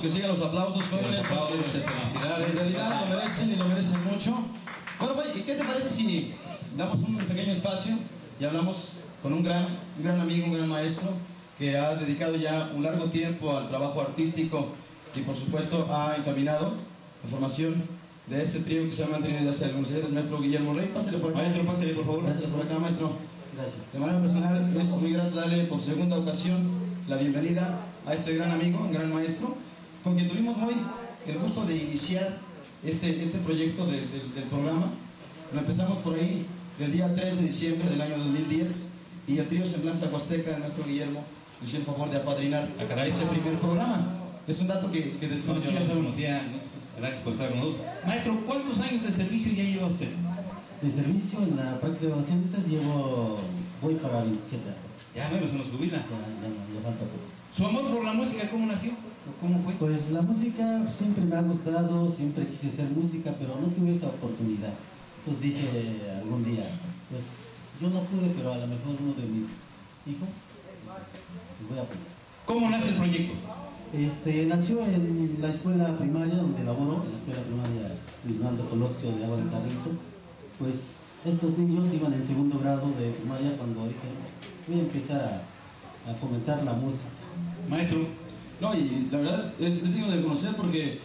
que sigan los aplausos, de felicidades. En realidad lo merecen y lo merecen mucho. Bueno, pues, ¿qué te parece si damos un pequeño espacio y hablamos con un gran, un gran amigo, un gran maestro que ha dedicado ya un largo tiempo al trabajo artístico y por supuesto ha encaminado la formación de este trío que se ha mantenido desde hace algunos años, maestro Guillermo Rey. Pásale por acá. Maestro, pásale, por favor. Gracias por acá, maestro. Gracias. De manera personal es muy grato darle por segunda ocasión la bienvenida a este gran amigo, un gran maestro, con quien tuvimos hoy el gusto de iniciar este, este proyecto de- de- del programa. Lo empezamos por ahí del día 3 de diciembre del año 2010 y el trío Semblanza Huasteca, el maestro Guillermo, nos hizo el favor de apadrinar Ah, caray. este primer programa. Es un dato que, que desconocía. no conocía, ¿no? Pues, Gracias por estar con nosotros. Maestro, ¿cuántos años de servicio ya lleva usted? De servicio en la práctica de docentes llevo, voy para 27 años. Ya menos se nos jubila. Ya, ya, ya falta poco. ¿Su amor por la música cómo nació? ¿O cómo fue? Pues la música siempre me ha gustado, siempre quise hacer música, pero no tuve esa oportunidad. Entonces dije algún día, pues yo no pude, pero a lo mejor uno de mis hijos, pues, voy a apoyar. ¿Cómo nace el proyecto? Este, nació en la escuela primaria donde laboro, en la escuela primaria Luis Naldo Colosio de Agua de Carrizo. Pues estos niños iban en segundo grado de primaria cuando dije, voy a empezar a, a fomentar la música. Maestro, No, y la verdad es, es digno de conocer porque eh,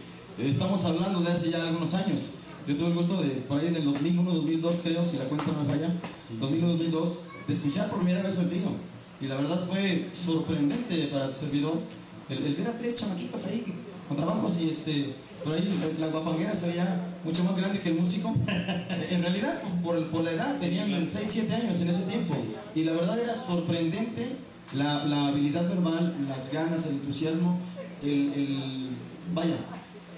estamos hablando de hace ya algunos años. Yo tuve el gusto de, por ahí en el 2001, 2002 creo, si la cuenta no me falla, Sí. 2001, 2002, de escuchar por primera vez el trío. Y la verdad fue sorprendente para tu servidor el, el ver a tres chamaquitos ahí con trabajos y este, por ahí la- la guapanguera se veía mucho más grande que el músico. en realidad, por, por la edad, tenían 6, 7 años en ese tiempo. Y la verdad era sorprendente la, la habilidad verbal, las ganas, el entusiasmo, el, el- vaya,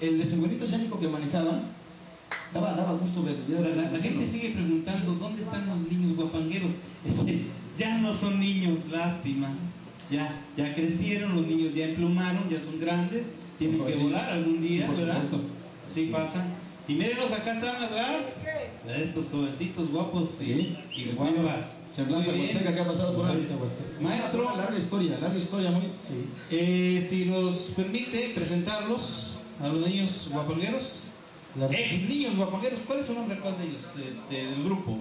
el desenvolvimiento escénico que manejaban, daba, daba gusto ver. la, la- la gente sigue preguntando, ¿dónde están los niños guapangueros? Este, ya no son niños, lástima. Ya, ya crecieron, los niños ya emplumaron, ya son grandes, tienen que jovencitos. volar algún día, Sí, ¿verdad? supuesto. Sí pasa. Y mírenos, acá están atrás, estos jovencitos guapos y- y, guapas. Semblanza. Huasteca que ha pasado por ahí. Pues, maestro, Una larga historia, larga historia muy. Sí. eh, si nos permite presentarlos a los niños que ex sí. niños guapangueros, ¿cuál es su nombre actual de ellos? Este, del grupo,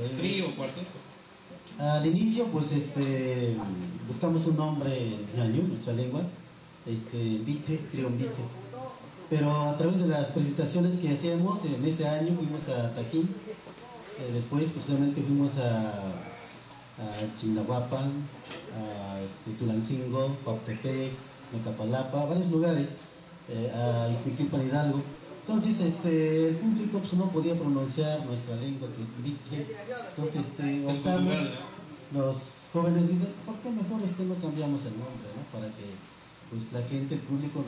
del trío, cuarteto. Al inicio, pues este, buscamos un nombre en nuestra lengua, este, Vite, Triunvite. Pero a través de las presentaciones que hacíamos en ese año fuimos a Tajín, eh, después posiblemente fuimos a, a Chignahuapan, a este, Tulancingo, Cuautepec, Mecapalapa, varios lugares, eh, a Izmiquilpan Hidalgo. Entonces este, el público pues, no podía pronunciar nuestra lengua que es Vite, entonces este, Es optamos, cultural, los jóvenes dicen, ¿por qué mejor este no cambiamos el nombre? ¿no? Para que pues, la gente, el público,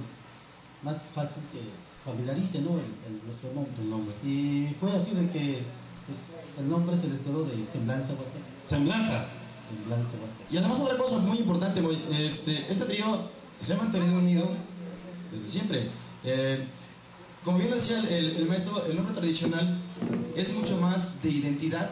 más fácil que familiarice ¿no? el, el- nuestro nombre. El nombre. Y fue así de que pues, el nombre se les quedó de Semblanza Huasteca. Semblanza. Semblanza Huasteca. Y además otra cosa muy importante, este, este trío se ha mantenido unido desde siempre. Eh, como bien decía el, el- el maestro, el nombre tradicional es mucho más de identidad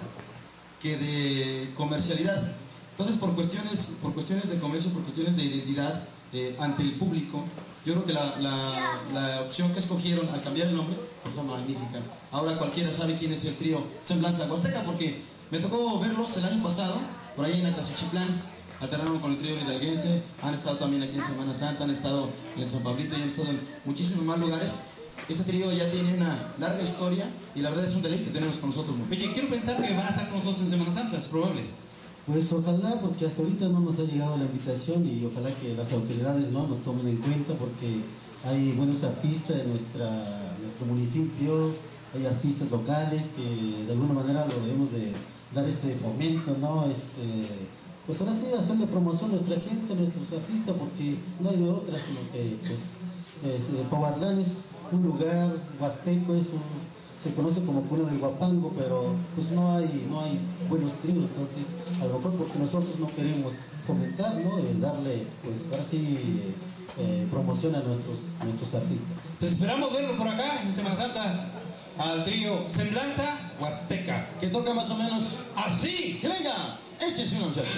que de comercialidad. Entonces, por cuestiones, por cuestiones de comercio, por cuestiones de identidad eh, ante el público, yo creo que la, la- la opción que escogieron al cambiar el nombre pues, fue magnífica. Ahora cualquiera sabe quién es el trío Semblanza Huasteca, porque me tocó verlos el año pasado, por ahí en Acasuchitlán, alternaron con el trío hidalguense, han estado también aquí en Semana Santa, han estado en San Pablito y han estado en muchísimos más lugares. Este trío ya tiene una larga historia y la verdad es un deleite tenerlos con nosotros. ¿no? Oye, quiero pensar que van a estar con nosotros en Semana Santa, es probable. Pues ojalá, porque hasta ahorita no nos ha llegado la invitación y ojalá que las autoridades no nos tomen en cuenta porque hay buenos artistas en nuestra, nuestro municipio, hay artistas locales que de alguna manera lo debemos de dar ese fomento, ¿no? Este, pues ahora sí hacerle promoción a nuestra gente, a nuestros artistas, porque no hay de otra, sino que pues es, eh, es un lugar huasteco, es un- se conoce como cuna del guapango, pero pues no hay, no hay buenos tríos, entonces a lo mejor porque nosotros no queremos fomentar, ¿no? Eh, darle pues así eh, eh, promoción a nuestros, nuestros artistas. Pues esperamos verlo por acá en Semana Santa al trío Semblanza Huasteca. Que toca más o menos Así. ¡Que venga! ¡Échense una muchacha!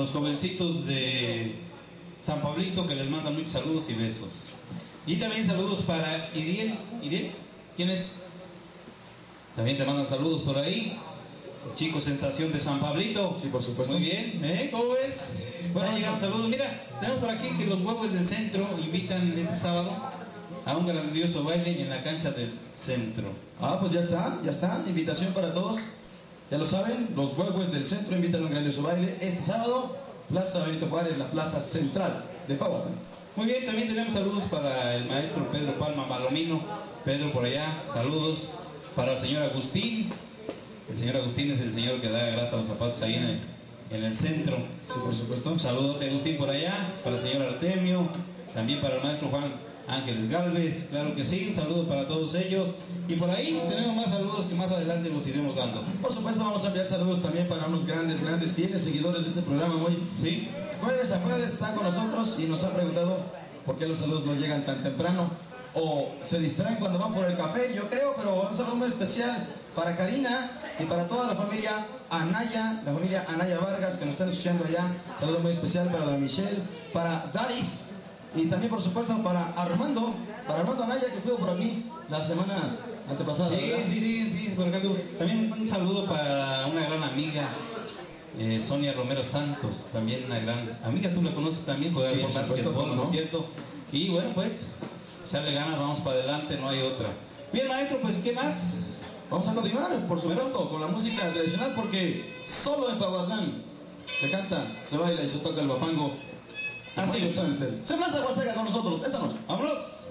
Los jovencitos de San Pablito que les mandan muchos saludos y besos. Y también saludos para Iriel. ¿Iriel? ¿Quién es? También te mandan saludos por ahí. Chico Sensación de San Pablito. Sí, por supuesto. Muy bien, ¿eh? ¿Cómo ves? Bueno, llegan saludos. Mira, tenemos por aquí que los huevos del centro invitan este sábado a un grandioso baile en la cancha del centro. Ah, pues ya está, ya está. Invitación para todos. Ya lo saben, los huevos del centro invitan a un grandioso baile este sábado. Plaza Benito Juárez, la plaza central de Pauatán. Muy bien, también tenemos saludos para el maestro Pedro Palma Malomino. Pedro por allá, saludos. Para el señor Agustín. El señor Agustín es el señor que da grasa a los zapatos ahí en el, en el centro. Sí, por supuesto. Un saludo de Agustín por allá, para el señor Artemio, también para el maestro Juan Ángeles Galvez, claro que sí, un saludo para todos ellos. Y por ahí tenemos más saludos que más adelante los iremos dando. Por supuesto, vamos a enviar saludos también para unos grandes, grandes, fieles seguidores de este programa. Muy ¿Sí? jueves a jueves están con nosotros y nos han preguntado por qué los saludos no llegan tan temprano o se distraen cuando van por el café, yo creo, pero un saludo muy especial para Karina y para toda la familia Anaya, la familia Anaya Vargas que nos están escuchando allá. Saludo muy especial para la Michelle, para Daris y también por supuesto para Armando, para Armando Anaya que estuvo por aquí la semana antepasada. Sí, ¿verdad? sí, sí, sí, por acá. También un saludo para una gran amiga, eh, Sonia Romero Santos, también una gran amiga, tú la conoces también, juega Sí, por básquetbol, no. cierto. Y bueno, pues, echarle ganas, vamos para adelante, no hay otra. Bien, maestro, pues, ¿qué más? Vamos a continuar, por supuesto, con la música tradicional porque solo en Pahuatlán se canta, se baila y se toca el bafango. Así es. Se plaza Huasteca con nosotros esta noche. ¡Vámonos!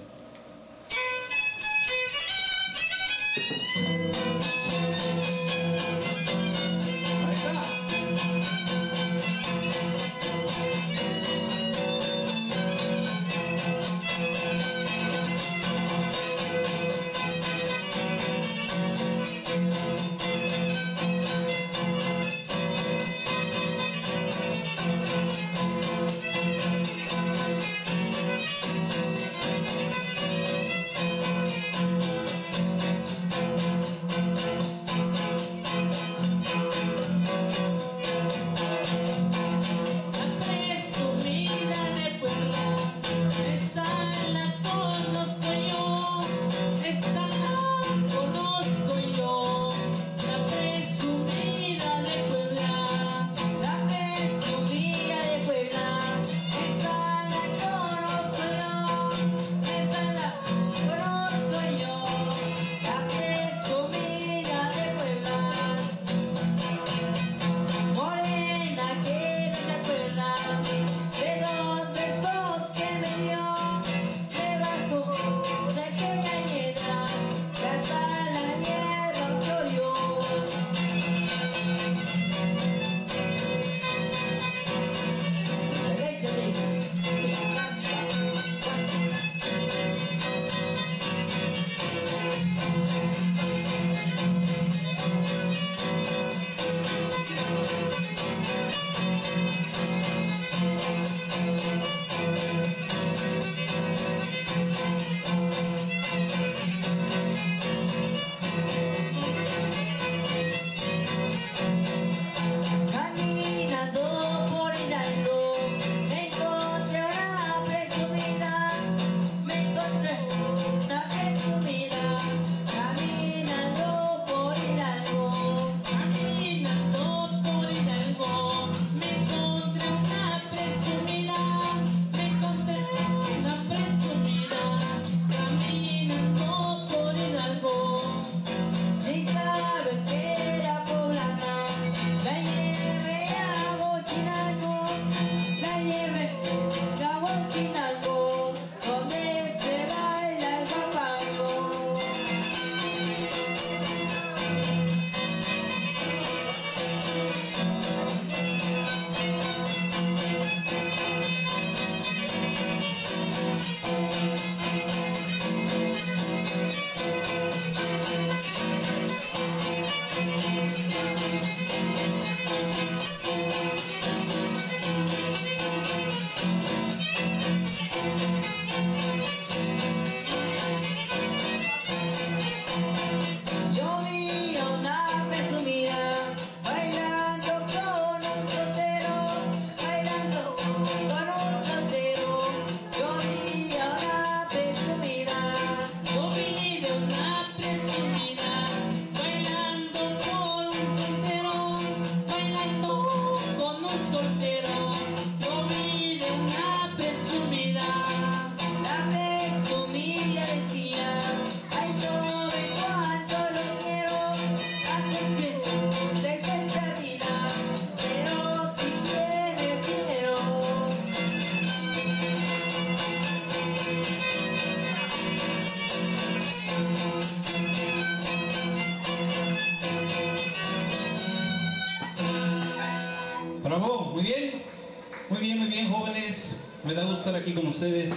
Aquí con ustedes.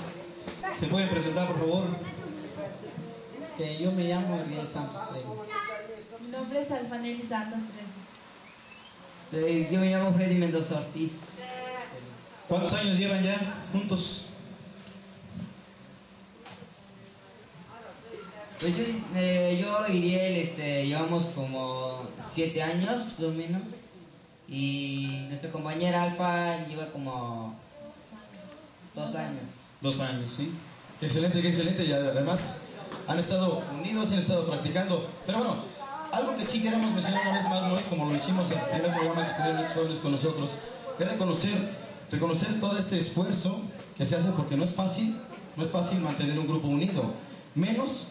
¿Se pueden presentar, por favor? Este, yo me llamo Ariel Santos Trejo. Mi nombre es Alfanelli Santos Trejo. Este, yo me llamo Freddy Mendoza Ortiz. ¿Cuántos años llevan ya juntos? Pues yo, eh, yo y Iriel este, llevamos como siete años, más o menos. Y nuestra compañera Alfa lleva como dos años. Dos años, ¿sí? Qué excelente, qué excelente. Y además han estado unidos y han estado practicando. Pero bueno, algo que sí queremos mencionar una vez más, ¿no? Como lo hicimos en el primer programa que estuvieron los jóvenes con nosotros, es reconocer, reconocer todo este esfuerzo que se hace porque no es fácil, no es fácil mantener un grupo unido. Menos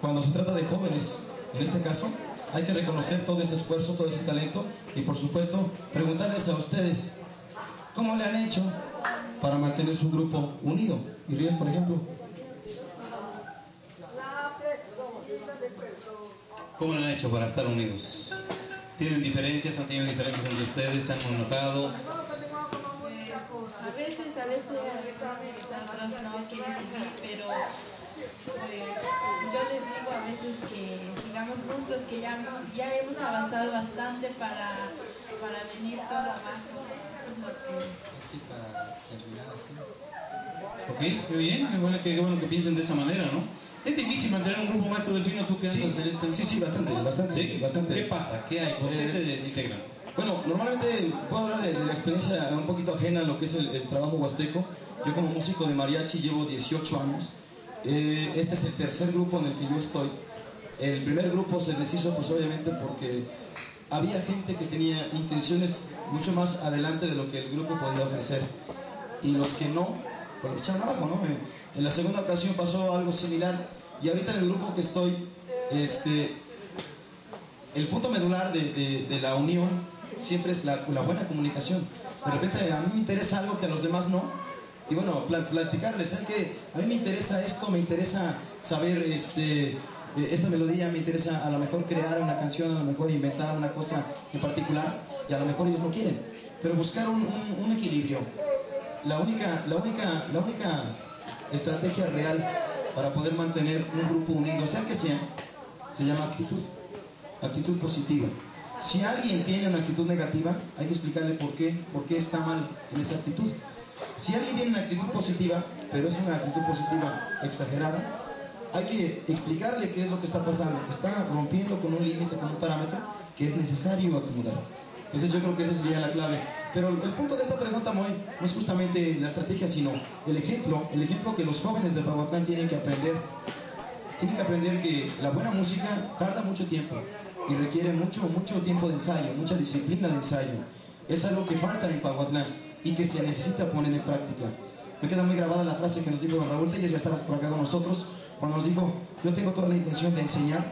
cuando se trata de jóvenes, en este caso, hay que reconocer todo ese esfuerzo, todo ese talento y por supuesto preguntarles a ustedes, ¿cómo le han hecho para mantener su grupo unido? Y Riel, por ejemplo. ¿Cómo lo han hecho para estar unidos? ¿Tienen diferencias? ¿Han tenido diferencias entre ustedes? ¿Se han enojado? Pues a veces, a veces nosotros no quieren seguir, pero pues yo les digo a veces que sigamos juntos, que ya, ya hemos avanzado bastante para, para venir todo abajo. Así así. Ok, muy bien, qué bueno que, qué bueno que piensen de esa manera, ¿no? Es difícil mantener un grupo maestro del fino, tú que andas en este... Sí, sí, bastante, bastante, ¿Sí? bastante. ¿Qué pasa? ¿Qué hay? ¿Por qué Eh, se desintegran? Bueno, normalmente puedo hablar de, de la experiencia un poquito ajena a lo que es el, el trabajo huasteco. Yo como músico de mariachi llevo 18 años. Eh, este es el tercer grupo en el que yo estoy. El primer grupo se deshizo pues obviamente porque había gente que tenía intenciones mucho más adelante de lo que el grupo podía ofrecer. Y los que no, pues lo echaron abajo, ¿no? En, la segunda ocasión pasó algo similar. Y ahorita en el grupo que estoy, este, el punto medular de, la unión siempre es la, buena comunicación. De repente a mí me interesa algo que a los demás no. Y bueno, pla- platicarles, ¿saben qué? A mí me interesa esto, me interesa saber este, eh, esta melodía, me interesa a lo mejor crear una canción, a lo mejor inventar una cosa en particular, y a lo mejor ellos no quieren. Pero buscar un equilibrio. La única, la, única, la única estrategia real para poder mantener un grupo unido, sea que sea, se llama actitud actitud positiva. Si alguien tiene una actitud negativa, hay que explicarle por qué, por qué está mal en esa actitud. Si alguien tiene una actitud positiva, pero es una actitud positiva exagerada, hay que explicarle qué es lo que está pasando, que está rompiendo con un límite, con un parámetro que es necesario acomodar. Entonces yo creo que esa sería la clave. Pero el punto de esta pregunta, Moy, no es justamente la estrategia, sino el ejemplo, el ejemplo que los jóvenes de Pahuatlán tienen que aprender tienen que aprender que la buena música tarda mucho tiempo y requiere mucho, mucho tiempo de ensayo, mucha disciplina de ensayo. Es algo que falta en Pahuatlán y que se necesita poner en práctica. Me queda muy grabada la frase que nos dijo don Raúl ya estabas por acá con nosotros, cuando nos dijo, yo tengo toda la intención de enseñar,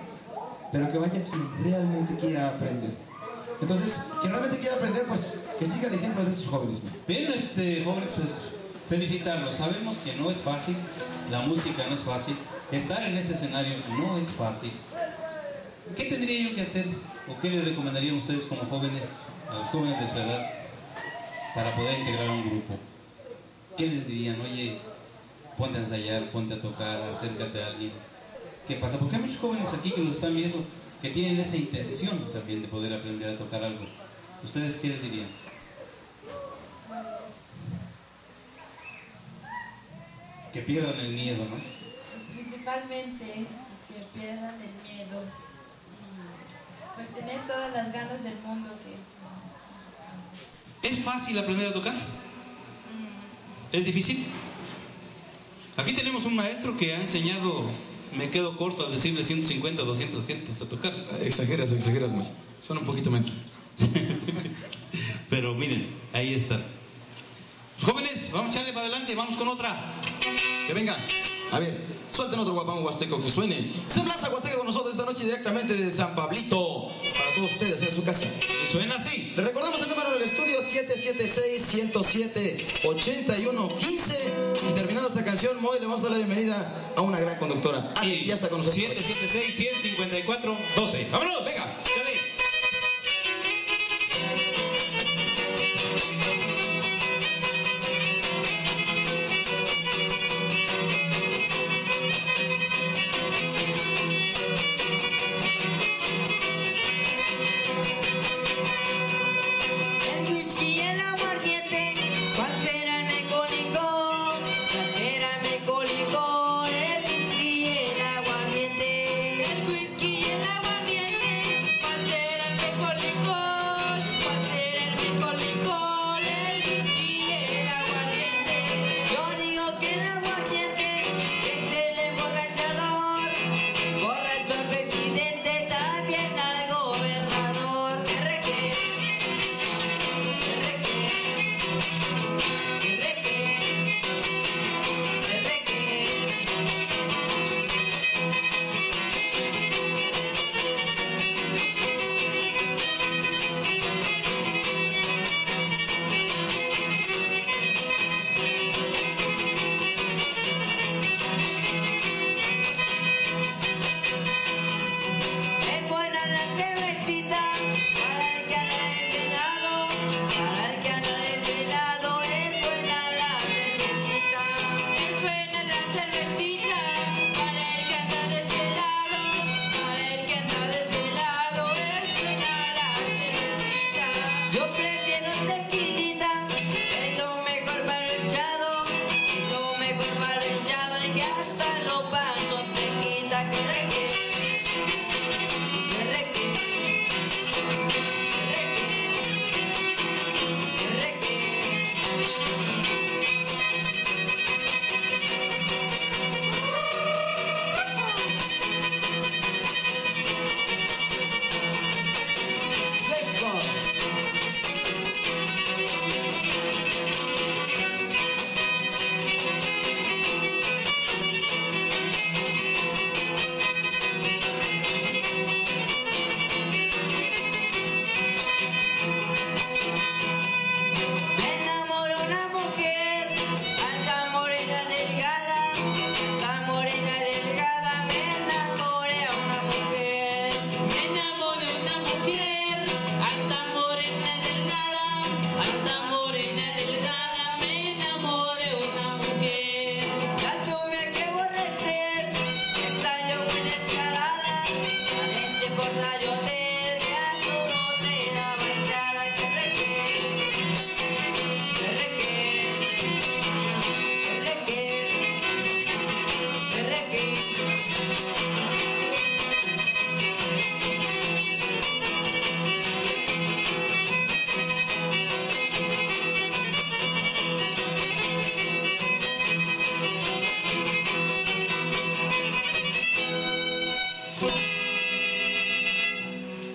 pero que vaya quien realmente quiera aprender. Entonces, quien realmente quiera aprender, pues que siga el ejemplo de estos jóvenes. Bien, este, jóvenes, pues felicitarlos. Sabemos que no es fácil, la música no es fácil, estar en este escenario no es fácil. ¿Qué tendría yo que hacer o qué les recomendarían ustedes como jóvenes, a los jóvenes de su edad, para poder integrar un grupo? ¿Qué les dirían? Oye, ponte a ensayar, ponte a tocar, acércate a alguien. ¿Qué pasa? Porque hay muchos jóvenes aquí que nos están viendo que tienen esa intención también de poder aprender a tocar algo. ¿Ustedes qué les dirían? Que pierdan el miedo, ¿no? Pues principalmente pues, que pierdan el miedo y pues tener todas las ganas del mundo que es. ¿Es fácil aprender a tocar? ¿Es difícil? Aquí tenemos un maestro que ha enseñado, me quedo corto al decirle 150, 200 gentes a tocar. Exageras, exageras, Moy. Son un poquito menos. Pero miren, ahí está. Jóvenes, vamos a echarle para adelante, vamos con otra. Que venga. A ver, suelten otro guapán huasteco que suene. Semblanza Huasteca con nosotros esta noche directamente de San Pablito. Para todos ustedes en su casa. Y suena así. Les recordamos el número del estudio 776-107-8115. Y terminando esta canción, Moy, le vamos a dar la bienvenida a una gran conductora. Ale, ya está con nosotros. 776-154-12. ¡Vámonos! Venga.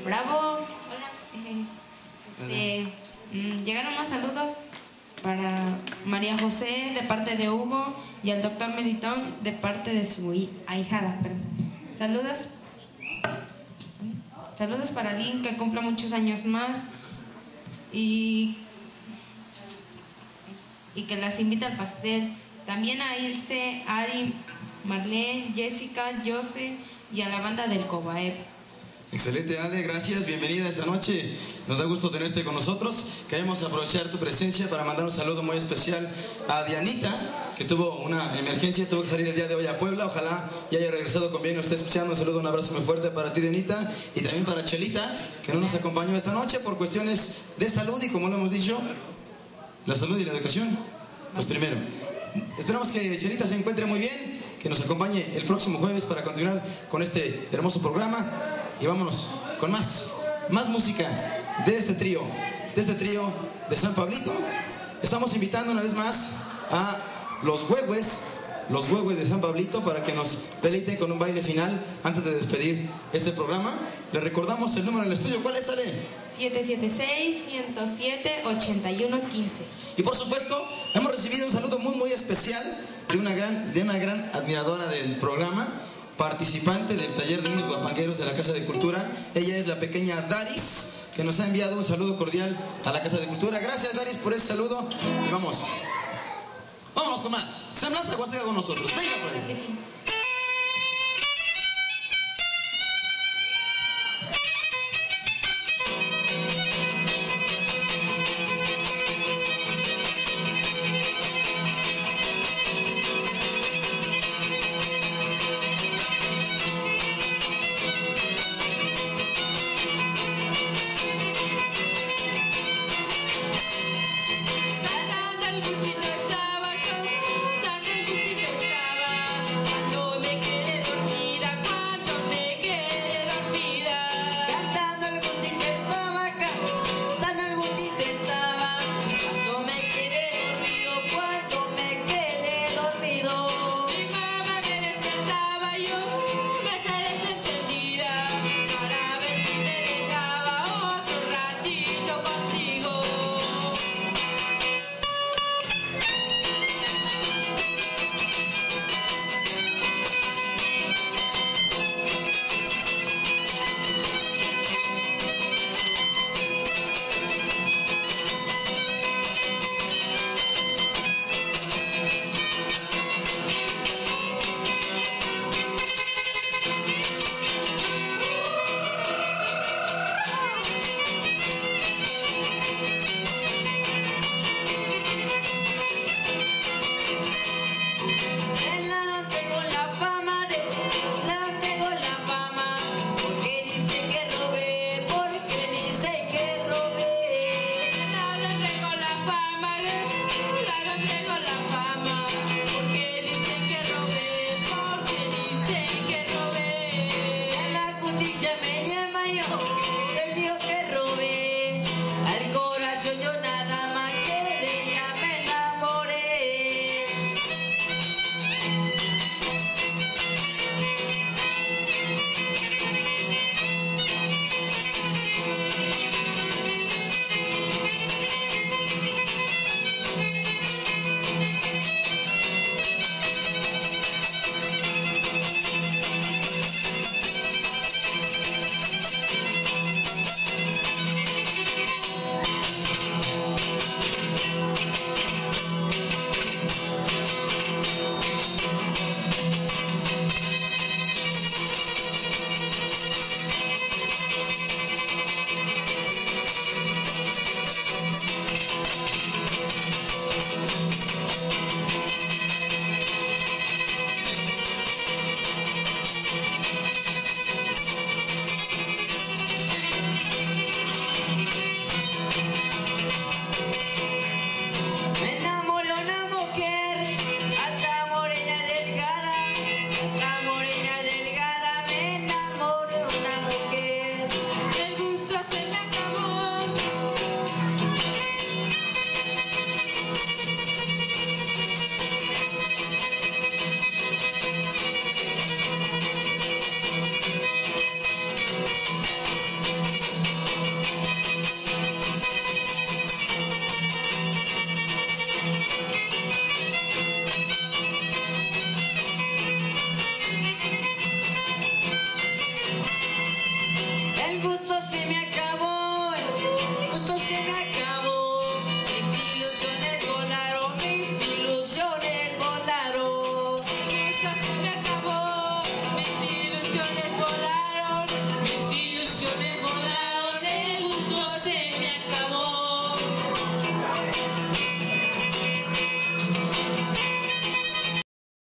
Bravo. Hola. Eh, este, mm, llegaron más saludos para María José de parte de Hugo y al doctor Meditón de parte de su hi- ahijada. perdón. Saludos. Saludos para Lynn que cumpla muchos años más y, y que las invita al pastel. También a Ilse, Ari, Marlene, Jessica, Jose y a la banda del Cobaep. Excelente, Ale, gracias, bienvenida esta noche. Nos da gusto tenerte con nosotros. Queremos aprovechar tu presencia para mandar un saludo muy especial a Dianita, que tuvo una emergencia, tuvo que salir el día de hoy a Puebla. Ojalá ya haya regresado con bien, nos esté escuchando. Un saludo, un abrazo muy fuerte para ti, Dianita, y también para Chelita, que no nos acompañó esta noche por cuestiones de salud y como lo hemos dicho, la salud y la educación. Pues primero, esperamos que Chelita se encuentre muy bien, que nos acompañe el próximo jueves para continuar con este hermoso programa. Y vámonos con más, más música de este trío, de este trío de San Pablito. Estamos invitando una vez más a los huehues, los huehues de San Pablito para que nos deleiten con un baile final antes de despedir este programa. Les recordamos el número en el estudio. ¿Cuál es, Ale? 776-107-8115. Y por supuesto, hemos recibido un saludo muy muy especial de una gran, de una gran admiradora del programa, participante del taller de niños guapangueros de la Casa de Cultura. Ella es la pequeña Daris, que nos ha enviado un saludo cordial a la Casa de Cultura. Gracias Daris por ese saludo. Y vamos. Vámonos con más. Semblanza Huasteca con nosotros. Venga por ahí. Que sí.